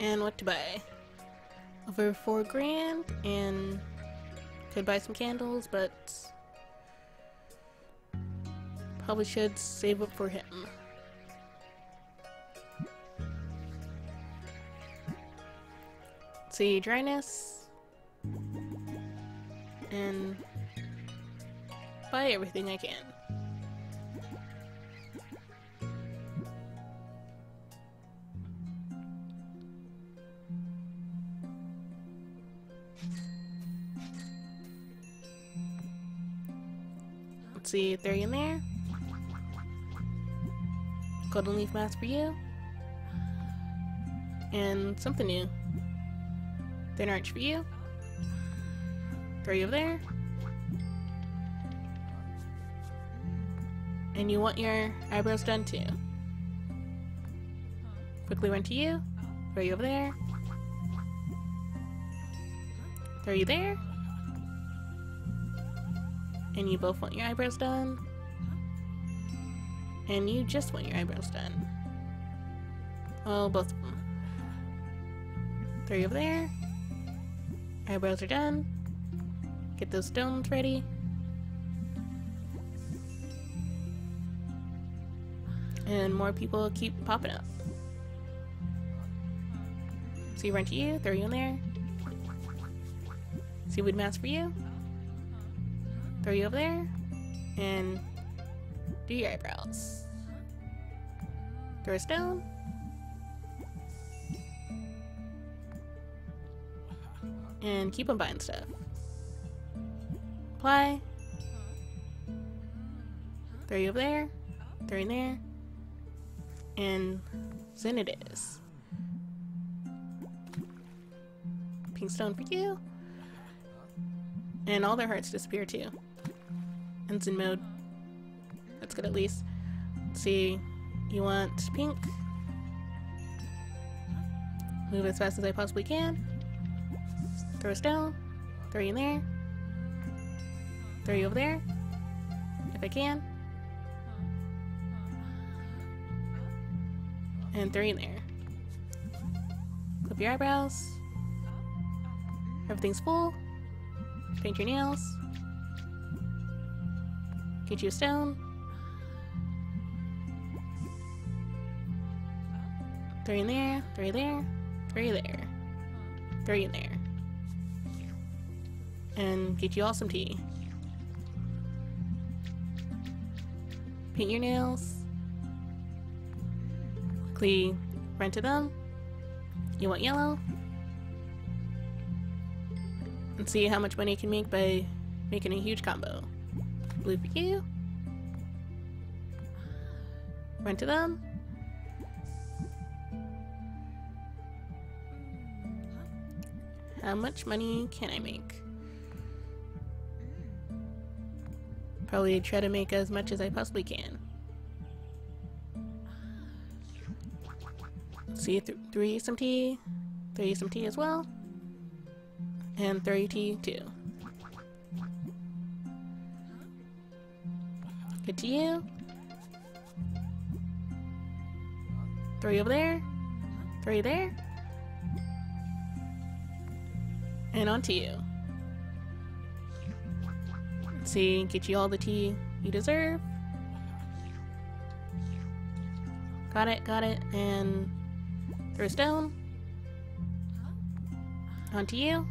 and what to buy. Over four grand, and could buy some candles, but probably should save up for him. See dryness, and buy everything I can. See, three in there. Golden leaf mask for you. And something new. Thin arch for you. Three over there. And you want your eyebrows done too. Quickly run to you. Throw you over there. Throw you there. And you both want your eyebrows done. And you just want your eyebrows done. Oh, both of them. You over there. Eyebrows are done. Get those stones ready. And more people keep popping up. So you run to you, throw you in there. See Seaweed mask for you. Throw you over there. And do your eyebrows. Throw a stone. And keep on buying stuff. Apply. Throw you over there. Throw in there. And then it is. Pink stone for you. And all their hearts disappear too. Zen mode. That's good at least. Let's see. You want pink. Move as fast as I possibly can. Throw us down. Throw you in there. Throw you over there. If I can. And throw you in there. Clip your eyebrows. Everything's full. Paint your nails. Get you a stone. Throw you in there, three there, three there, three in there. And get you all some tea. Paint your nails. Quickly run to them. You want yellow? And see how much money you can make by making a huge combo. For you. Run to them. How much money can I make? Probably try to make as much as I possibly can. See, th three some tea, three some tea as well, and three tea too. To you. Three over there, three there, and on to you. See, get you all the tea you deserve. Got it, got it, and throw a stone. Onto you.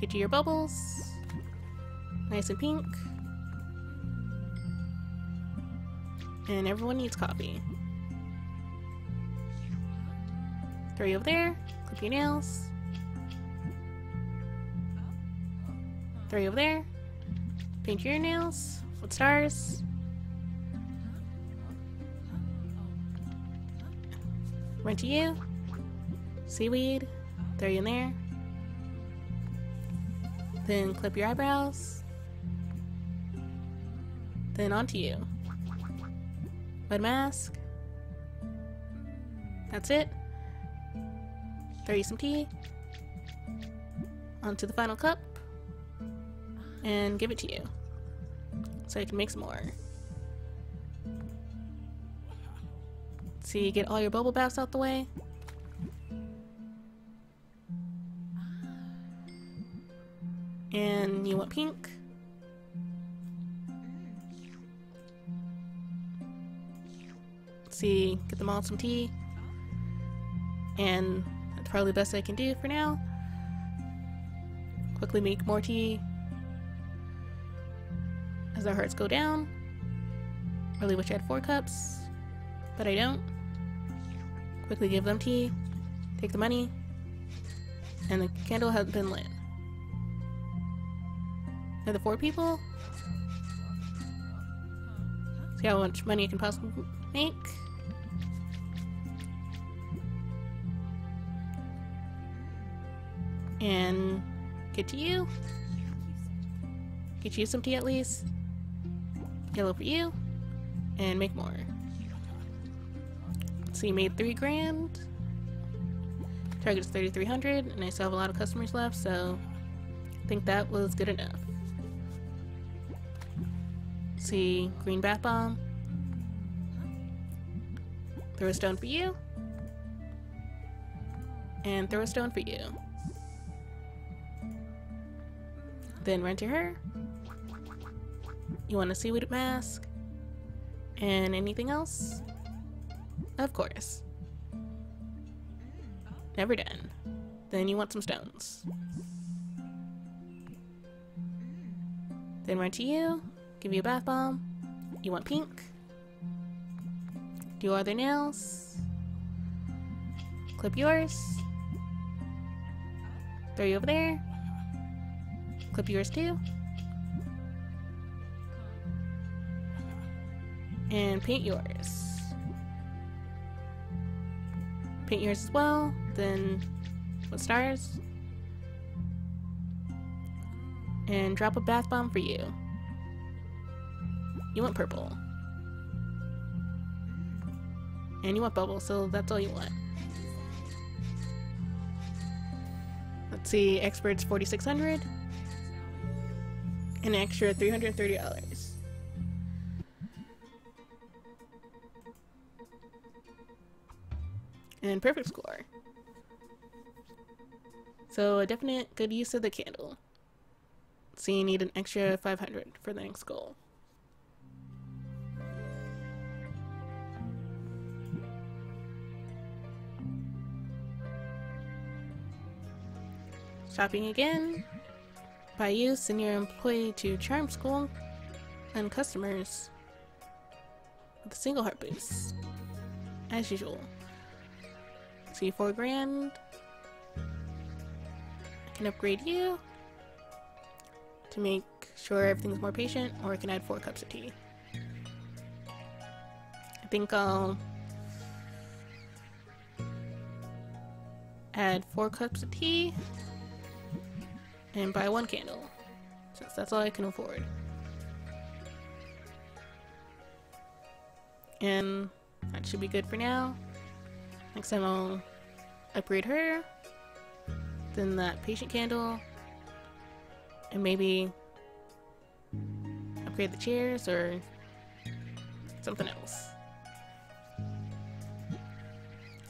Get you your bubbles. Nice and pink. And everyone needs coffee. You over there. Clip your nails. You over there. Paint your nails with stars. Run to you. Seaweed. Throw you in there. Then clip your eyebrows. Then onto you. But mask. That's it. Throw you some tea onto the final cup and give it to you so I can make some more. So you get all your bubble baths out the way. And you want pink. See, get them all some tea. And that's probably the best I can do for now. Quickly make more tea as their hearts go down. Really wish I had four cups, but I don't. Quickly give them tea, take the money, and the candle has been lit. Are the four people? See how much money I can possibly make. And get to you. Get you some tea at least. Yellow for you. And make more. So you made three grand. Target is 3,300, and I still have a lot of customers left, so I think that was good enough. See, green bath bomb. Throw a stone for you. And throw a stone for you. Then run to her. You want a seaweed mask? And anything else? Of course. Never done. Then you want some stones. Then run to you, give you a bath bomb. You want pink? Do other nails. Clip yours. Throw you over there. Clip yours too. And paint yours. Paint yours as well. Then with stars. And drop a bath bomb for you. You want purple. And you want bubble, so that's all you want. Let's see, experts 4600 an extra $330. And perfect score. So a definite good use of the candle. So you need an extra 500 for the next goal. Shopping again. By you, send your employee to Charm School and customers with a single heart boost. As usual. See, four grand. I can upgrade you to make sure everything's more patient, or I can add four cups of tea. I think I'll add four cups of tea and buy one candle, since that's all I can afford. And that should be good for now. Next time I'll upgrade her, then that patient candle, and maybe upgrade the chairs or something else.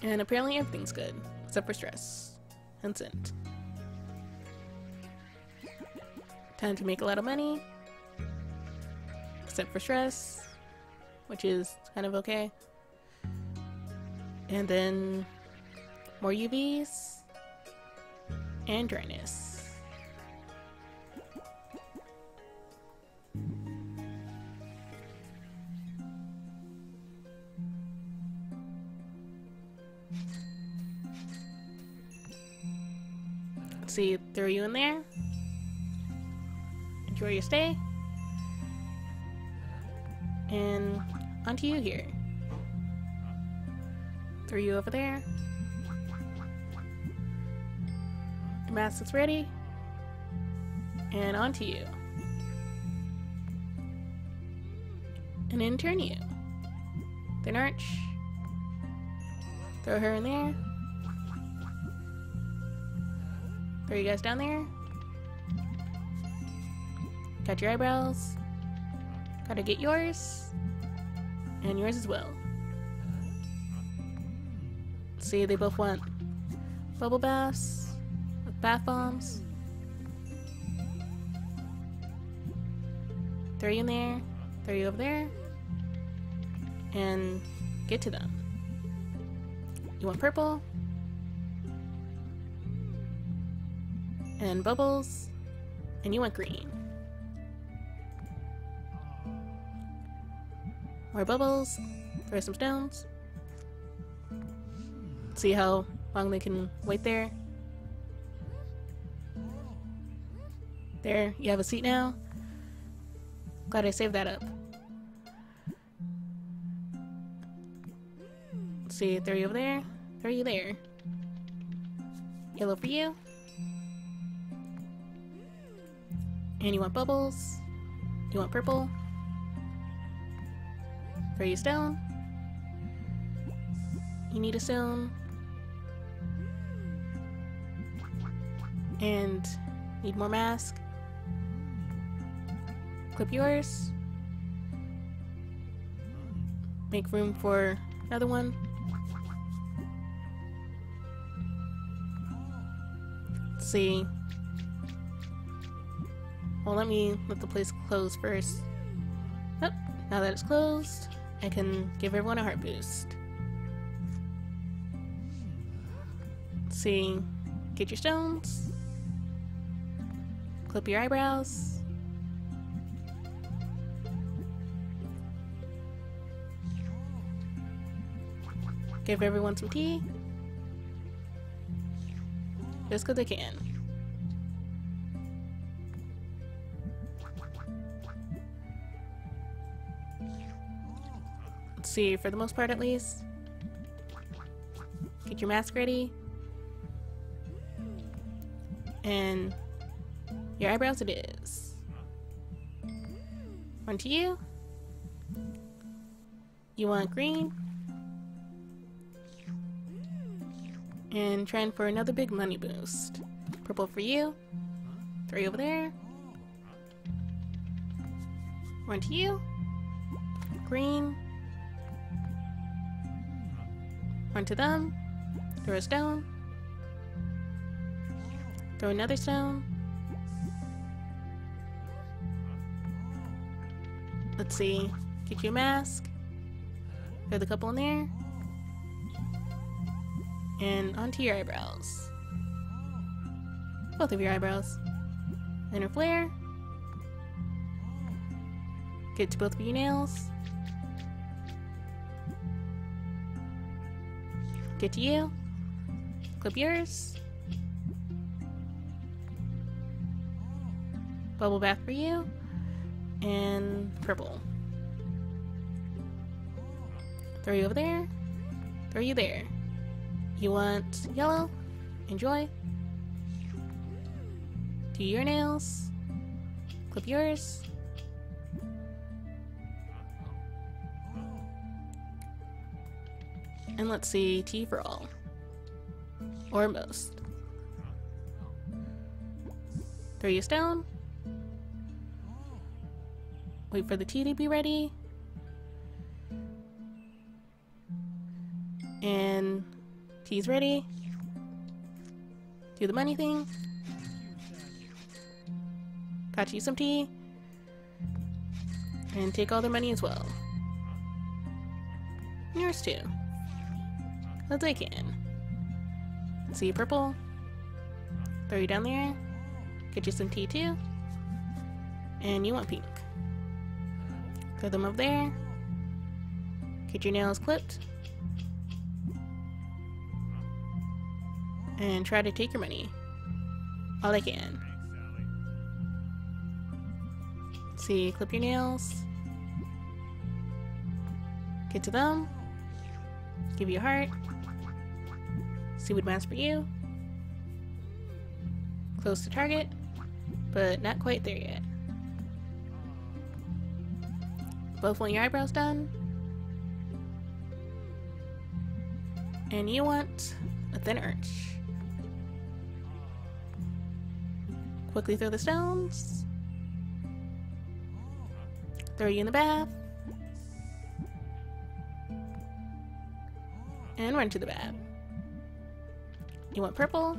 And apparently everything's good, except for stress and scent. Time to make a lot of money. Except for stress, which is kind of okay. And then more UVs and dryness. See, throw you in there. Enjoy you stay. And onto you here. Throw you over there. Your mask is ready. And onto you. And then turn you. Then arch. Throw her in there. Throw you guys down there. Got your eyebrows. Gotta get yours. And yours as well. See, they both want bubble baths with bath bombs. throw you in there, throw you over there, and get to them. You want purple, and bubbles, and you want green. More bubbles, throw some stones. See how long they can wait there. There, you have a seat now. Glad I saved that up. Let's see, throw you over there, throw you there. Yellow for you. And you want bubbles. You want purple. You stone. You need a stone. And need more mask. Clip yours. Make room for another one. Let's see. Well, let me let the place close first. Oh, now that it's closed, I can give everyone a heart boost. See. Get your stones. Clip your eyebrows. Give everyone some tea. Just because they can. See, for the most part at least. Get your mask ready. And your eyebrows it is. On to you. You want green. And trying for another big money boost. Purple for you. Three over there. One to you. Green. One to them. Throw a stone. Throw another stone. Let's see. Get you a mask. Throw the couple in there. And onto your eyebrows. Both of your eyebrows. Inner flare. Get to both of your nails. Get to you. Clip yours. Bubble bath for you. And purple. Throw you over there. Throw you there. You want yellow? Enjoy. Do your nails. Clip yours. And let's see, tea for all. Or most. Throw you stone. Wait for the tea to be ready. And tea's ready. Do the money thing. Got you some tea. And take all the money as well. Yours too. As I can. See purple. Throw you down there. Get you some tea too. And you want pink. Throw them up there. Get your nails clipped. And try to take your money. All I can. See, clip your nails. Get to them. Give you a heart. Seaweed mask for you. Close to target, but not quite there yet. Both want your eyebrows done. And you want a thin arch. Quickly throw the stones. Throw you in the bath. And run to the bath. You want purple?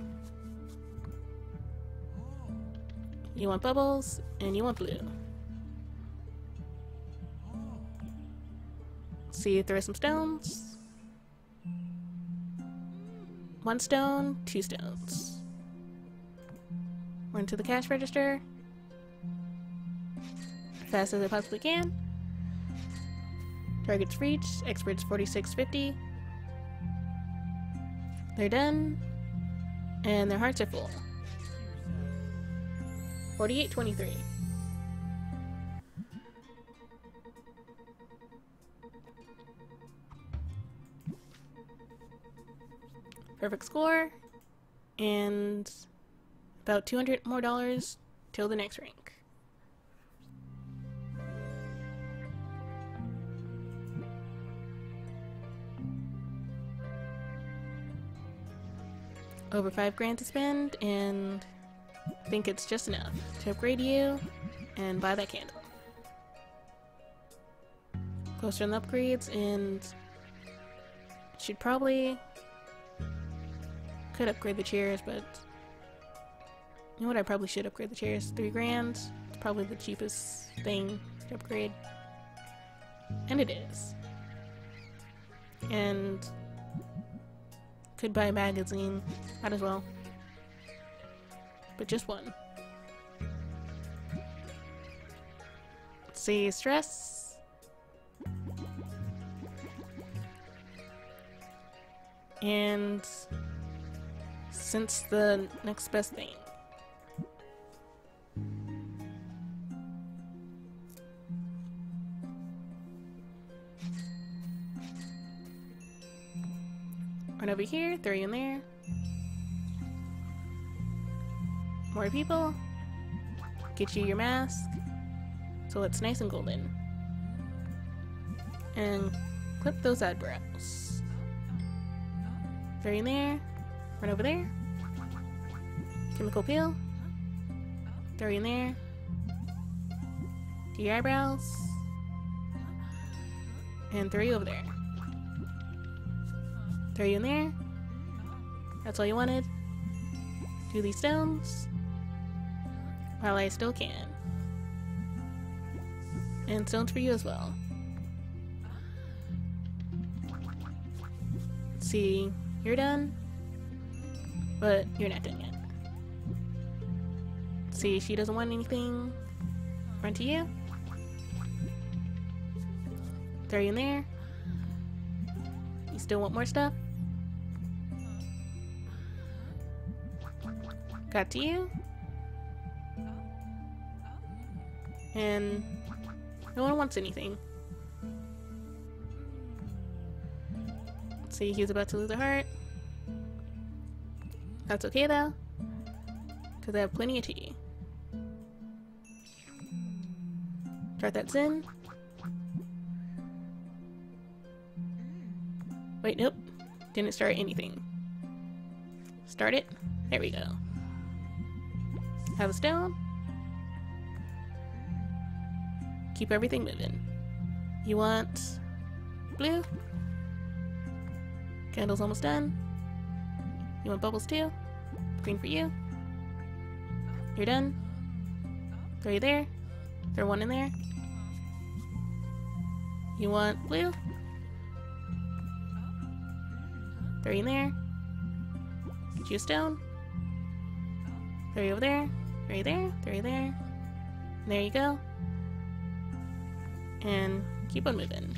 You want bubbles? And you want blue. See, you throw some stones. One stone, two stones. Run to the cash register. Fast as I possibly can. Targets reached. Experts 4650. They're done. And their hearts are full. 4823. Perfect score. And about 200 more dollars till the next rank. Over five grand to spend, and I think it's just enough to upgrade you and buy that candle. Closer on the upgrades, and should probably could upgrade the chairs, but you know what? I probably should upgrade the chairs. Three grand. It's probably the cheapest thing to upgrade, and it is. And could buy a magazine. Might as well. But just one. Let's see, stress. And since the next best thing. Run over here, three in there. More people. Get you your mask. So it's nice and golden. And clip those eyebrows. You in there. Run over there. Chemical peel. Three in there. Do your eyebrows. And three over there. Throw you in there. That's all you wanted. Do these stones. While I still can. And stones for you as well. See, you're done. But you're not done yet. See, she doesn't want anything. Run to you. Throw you in there. You still want more stuff? Got to you. And no one wants anything. See, he was about to lose a heart. That's okay though, because I have plenty of tea. Start that in. Wait, nope. Didn't start anything. Start it. There we go. Have a stone. Keep everything moving. You want blue? Candle's almost done. You want bubbles too? Green for you. You're done. Throw you there. Throw one in there. You want blue? Throw you in there. Get you a stone. Throw you over there. You there. You there. There you go. And keep on moving.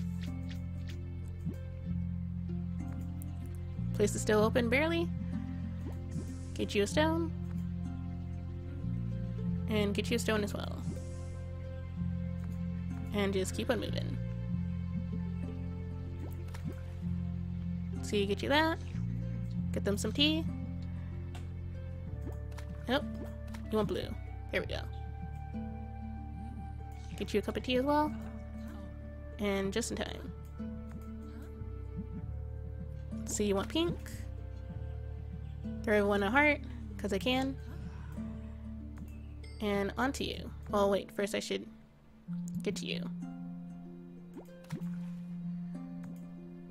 Place is still open barely. Get you a stone. And get you a stone as well. And just keep on moving. See, you get you that. Get them some tea. You want blue. There we go. Get you a cup of tea as well. And just in time. See, you want pink. Throw everyone a heart, because I can. And onto you. Oh wait, first I should get to you.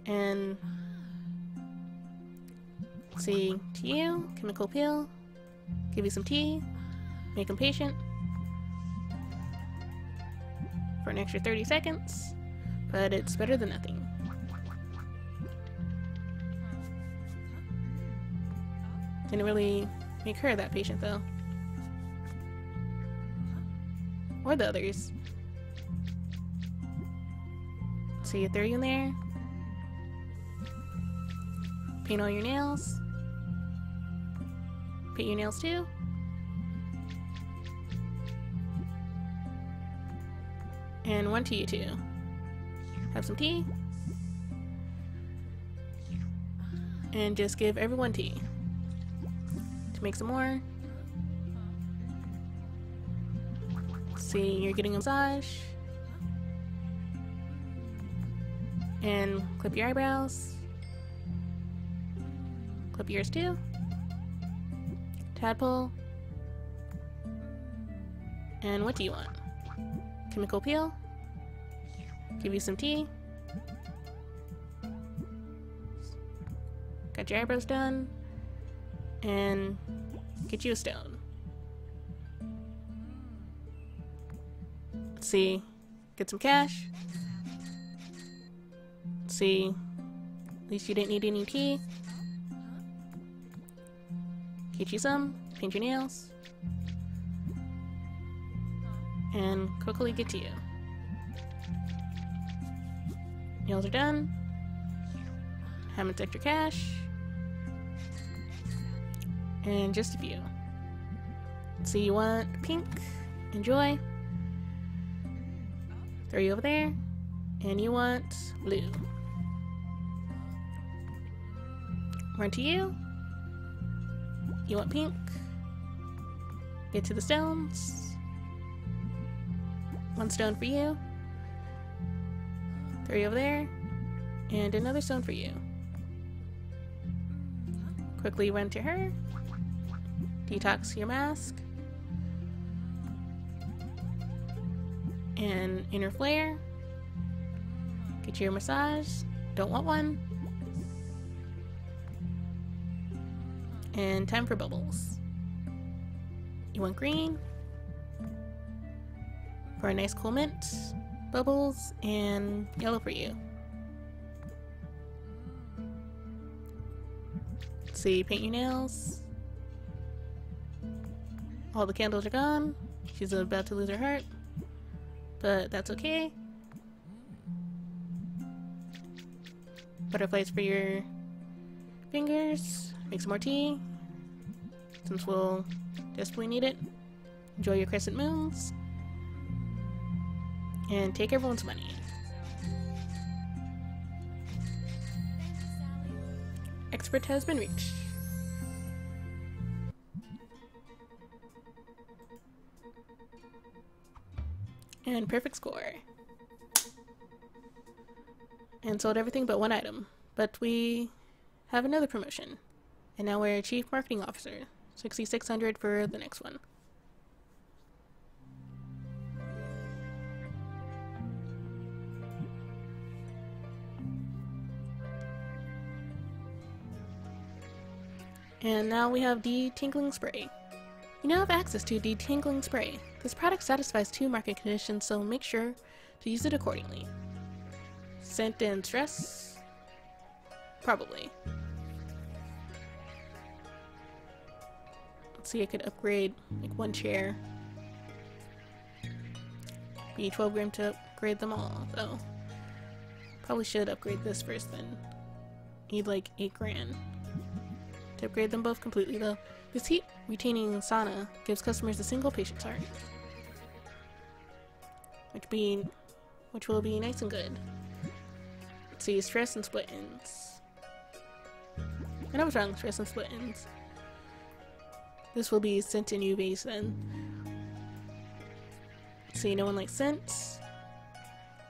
And see to you, chemical peel, give you some tea, Make him patient. For an extra 30 seconds. But it's better than nothing. Didn't really make her that patient though. Or the others. See a three in there. Paint all your nails. Paint your nails too. And one to you. Have some tea. And just give everyone tea. To make some more. See, you're getting a massage. And clip your eyebrows. Clip yours too. Tadpole. And what do you want? Chemical peel. Give you some tea. Got your eyebrows done. And get you a stone. Let's see. Get some cash. Let's see. At least you didn't need any tea. Get you some. Paint your nails and quickly get to you. Nails are done. Haven't extra cash. And just a few. So you want pink? Enjoy. Throw you over there. And you want blue. Run to you. You want pink? Get to the stones. One stone for you. Three over there. And another stone for you. Quickly run to her. Detox your mask. And inner flare. Get your massage. Don't want one. And time for bubbles. You want green? for a nice cool mint, bubbles, and yellow for you. see, paint your nails. All the candles are gone. She's about to lose her heart. But that's okay. Butterflies for your fingers. Make some more tea. Since we'll desperately need it. Enjoy your crescent moons and take everyone's money. Expert has been reached. And perfect score. And sold everything but one item. But we have another promotion. And now we're Chief Marketing Officer. 6600 for the next one. And now we have Detangling Spray. You now have access to Detangling Spray. This product satisfies two market conditions, so make sure to use it accordingly. Scent and stress? Probably. Let's see, I could upgrade like one chair. Be 12 gram to upgrade them all, though. Probably should upgrade this first then. Need like 8 grand. To upgrade them both completely though, this heat retaining sauna gives customers a single patient's heart. Which be which will be nice and good. Let's see, stress and split ends. And I was wrong, stress and split ends. This will be scent and UVs then. See, no one likes scent.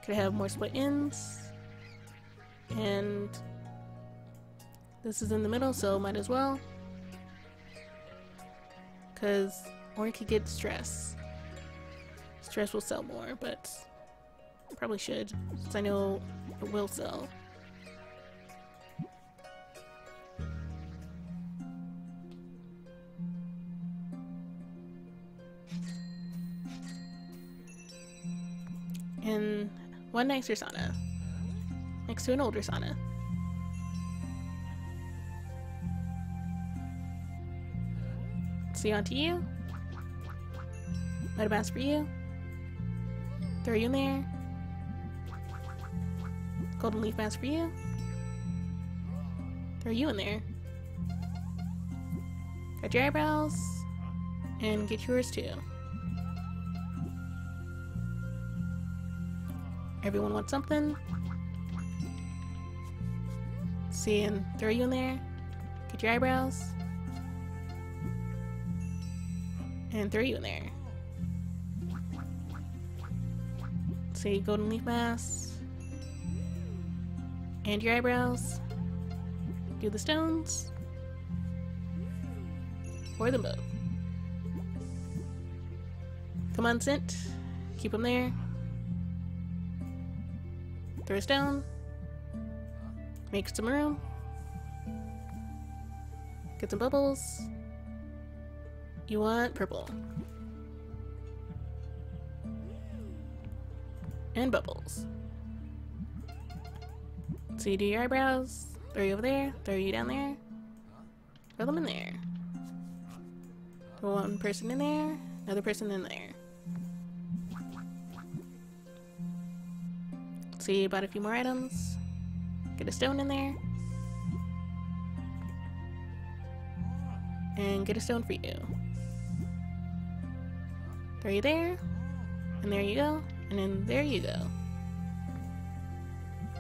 Could I have more split ends. And this is in the middle, so might as well. Because, or you could get stress. Stress will sell more, but probably should, since I know it will sell. And one nicer sauna next to an older sauna. See on to you. Light mask for you. Throw you in there. Golden leaf mask for you. Throw you in there. Got your eyebrows. And get yours too. Everyone wants something. See and throw you in there. Get your eyebrows. And throw you in there. Say golden leaf mask. And your eyebrows. Do the stones. Or the boat. Come on, Scent. Keep them there. Throw stone. Make some room. Get some bubbles. You want purple. And bubbles. So you do your eyebrows, throw you over there, throw you down there, throw them in there. One person in there, another person in there. See about a few more items. Get a stone in there. And get a stone for you. You there. And there you go. And then there you go.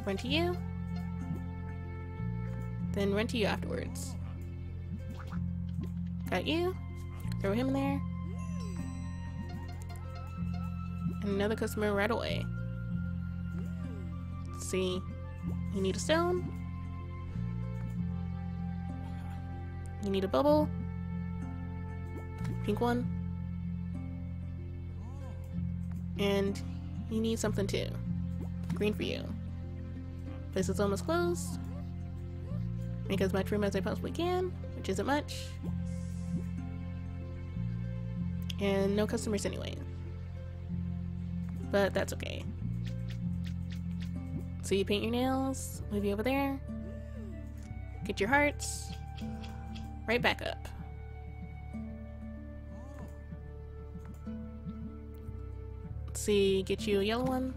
Run to you. Then run to you afterwards. Got you. Throw him there. And another customer right away. See. You need a stone. You need a bubble. Pink one. And you need something too. Green for you. Place is almost closed. Make as much room as I possibly can, which isn't much. And no customers anyway. But that's okay. So you paint your nails, move you over there, get your hearts, right back up. See, get you a yellow one,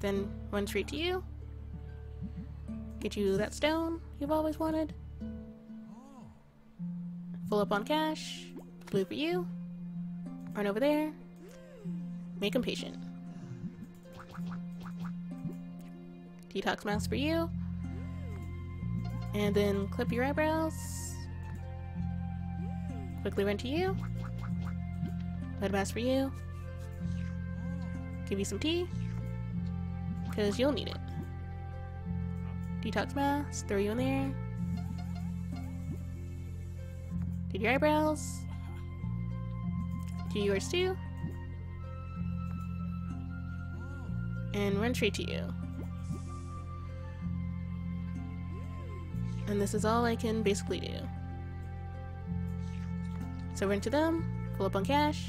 then run straight to you, get you that stone you've always wanted, full up on cash, blue for you, run over there, make him patient. Detox mask for you. And then clip your eyebrows. Quickly run to you. Red mask for you. Give you some tea. Because you'll need it. Detox mask. Throw you in there. Did your eyebrows. Do yours too. And run straight to you. And this is all I can basically do. So run to them, pull up on cash.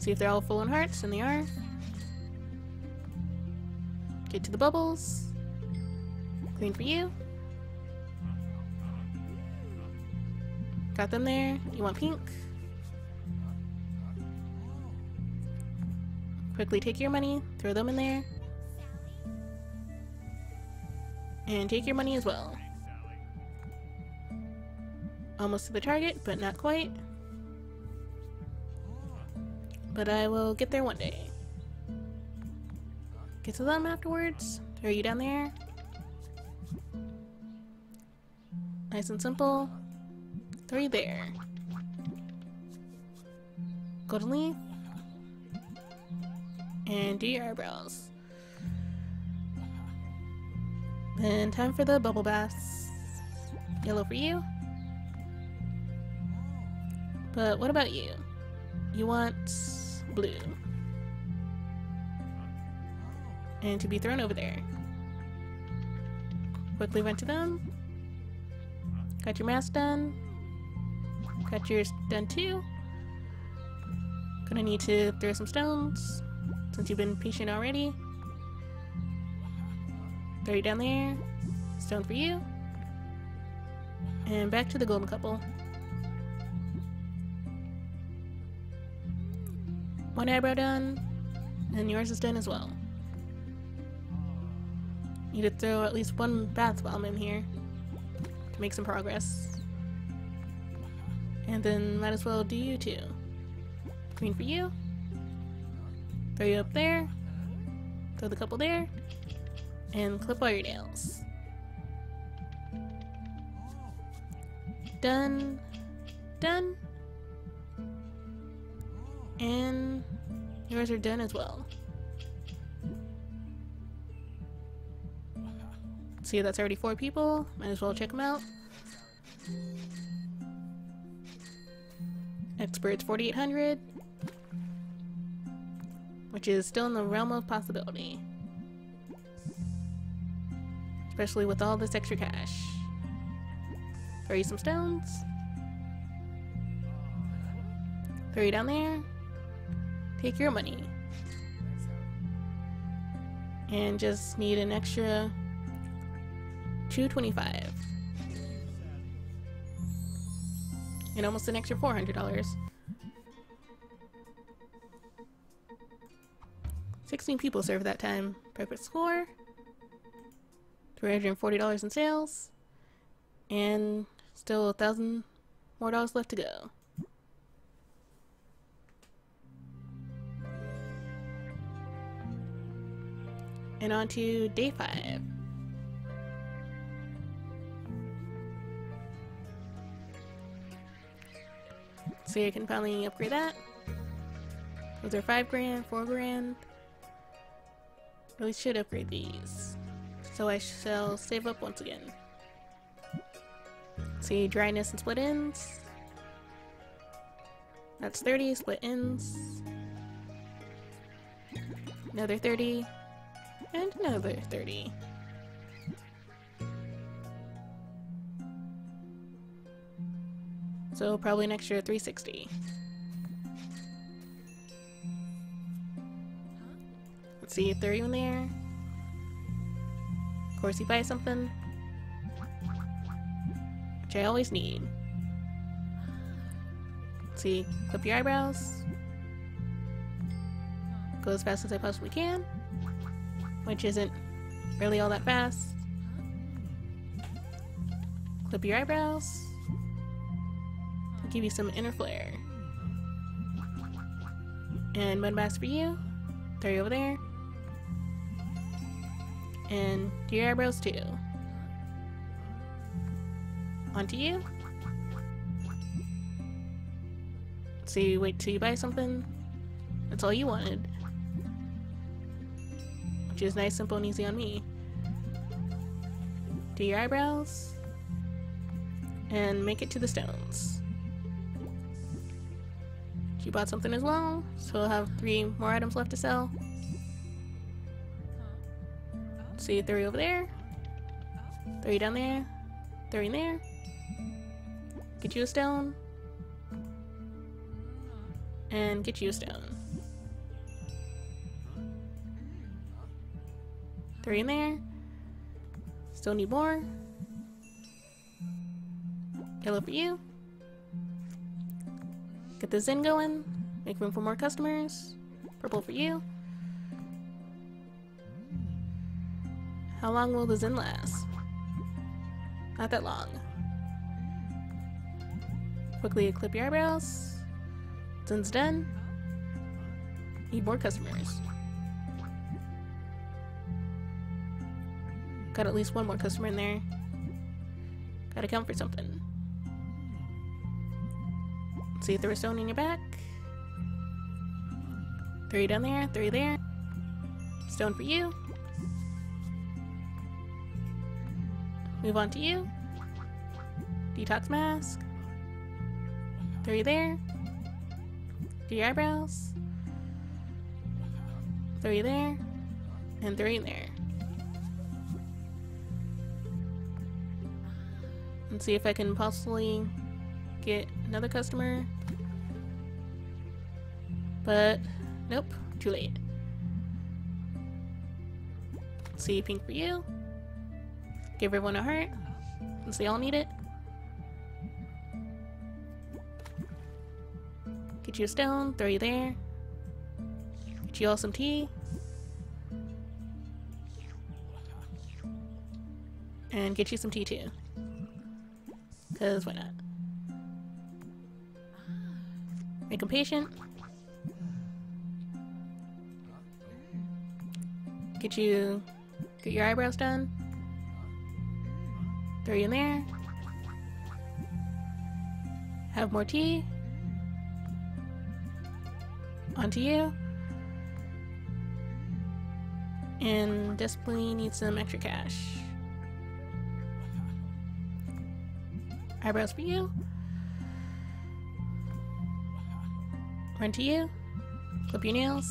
See if they're all full on hearts, and they are. Get to the bubbles. Green for you. Got them there. You want pink? Quickly take your money, throw them in there. And take your money as well. Almost to the target, but not quite. But I will get there one day. Get to them afterwards. Are you down there? Nice and simple. Three there. Golden leaf. And do your eyebrows. Then time for the bubble baths. Yellow for you. But what about you? You want blue. And to be thrown over there. Quickly run to them. Got your mask done. Got yours done too. Gonna need to throw some stones since you've been patient already. Throw you down there. Stone for you. And back to the golden couple. One eyebrow done, and yours is done as well. Need to throw at least one bath bomb in here to make some progress. And then might as well do you too. Green for you. Throw you up there. Throw the couple there. And clip all your nails. Done. Done. And yours are done as well. See, that's already four people. Might as well check them out. Experts 4800, which is still in the realm of possibility. Especially with all this extra cash. Throw you some stones. Throw you down there. Take your money. And just need an extra 225 and almost an extra $400. 16 people served that time. Perfect score. $340 in sales. And still a thousand more dollars left to go. And on to day five. So I can finally upgrade that. Those are five grand, four grand. Really should upgrade these. So I shall save up once again. See, dryness and split ends. That's 30, split ends. Another 30. And another 30. So probably an extra 360. Let's see if they're even there. Of course, he buys something. Which I always need. Let's see, clip your eyebrows. Go as fast as I possibly can. Which isn't really all that fast. Clip your eyebrows give you some inner flare. And mud mask for you. Throw you over there. And do your eyebrows too. Onto you. So you wait till you buy something. That's all you wanted. Is nice, simple, and easy on me. Do your eyebrows. And make it to the stones. She bought something as well, so we'll have three more items left to sell. See three over there, three down there, three in there. Get you a stone, and get you a stone. Three in there. Still need more. Yellow for you. Get the Zen going. Make room for more customers. Purple for you. How long will the Zen last? Not that long. Quickly clip your eyebrows. Zen's done. Need more customers. Got at least one more customer in there. Gotta count for something. See if there was stone in your back. Three down there, three there. Stone for you. Move on to you. Detox mask. Three there. Do your eyebrows. Three there. And three there. and see if I can possibly get another customer. But nope, too late. See pink for you. Give everyone a heart, since they all need it. Get you a stone, throw you there. Get you all some tea. And get you some tea too. Because why not? Make him patient. Get you get your eyebrows done. Throw you in there. Have more tea. Onto you. And desperately need some extra cash. Eyebrows for you. Run to you. Clip your nails.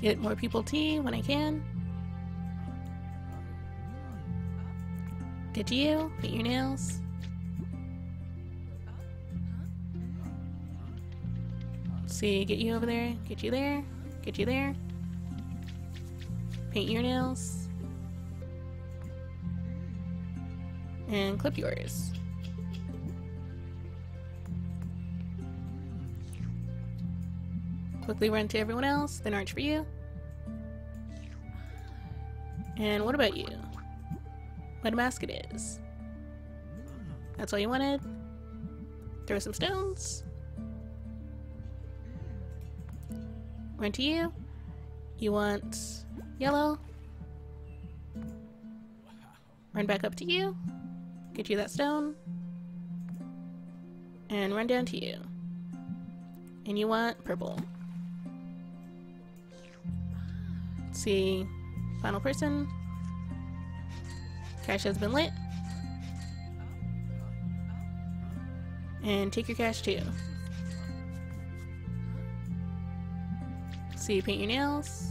Get more people tea when I can. Get to you. Paint your nails. See, get you over there. Get you there. Get you there. Paint your nails. And clip yours. Quickly run to everyone else, then arch for you. And what about you? What a basket is. That's all you wanted? Throw some stones. Run to you. You want yellow. Run back up to you. Get you that stone. And run down to you. And you want purple. see. Final person. Cash has been lit. And take your cash too. See, paint your nails.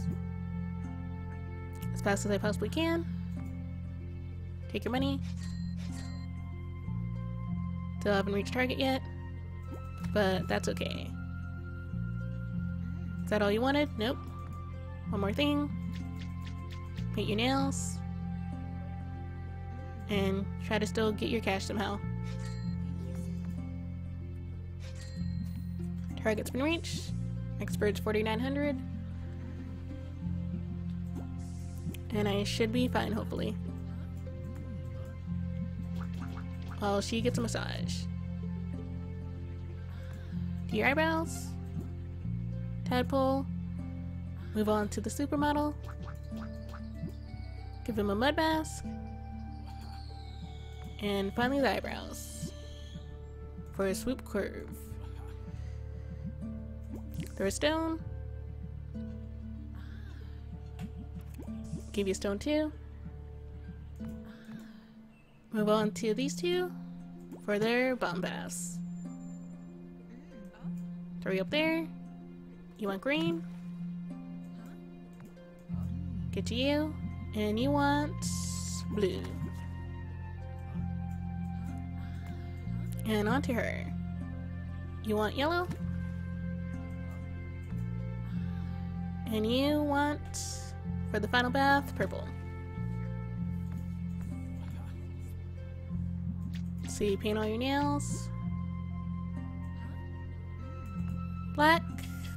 As fast as I possibly can. Take your money. Still haven't reached target yet. But that's okay. Is that all you wanted? Nope. One more thing. Paint your nails. And try to still get your cash somehow. Target's been reached. Expert's 4900. And I should be fine, hopefully. While she gets a massage. Do your eyebrows? Tadpole. Move on to the supermodel. Give him a mud mask. And finally the eyebrows. For a swoop curve. Throw a stone. Give you a stone too. Move on to these two for their bombast. You up there. You want green? Get to you. And you want blue. And onto her. You want yellow? And you want, for the final bath, purple. So you paint all your nails. Black,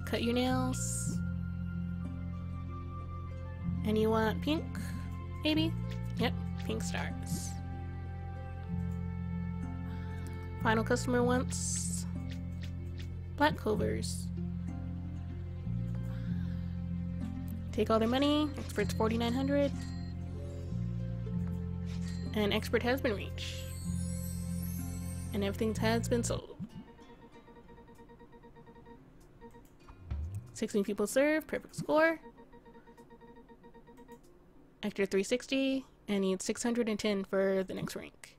cut your nails. And you want pink, maybe? Yep, pink stars. Final customer wants black clovers. Take all their money. Expert's 4900 And expert has been reached. And everything has been sold. 16 people served, perfect score. Actor 360 and needs 610 for the next rank.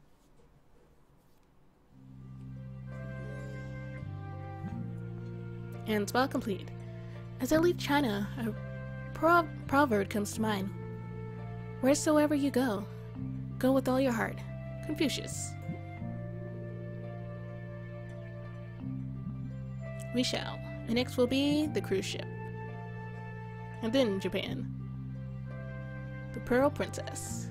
And spell complete. As I leave China, a pro proverb comes to mind. Wheresoever you go, go with all your heart. Confucius. We shall. And next will be the cruise ship. And then Japan. The Pearl Princess.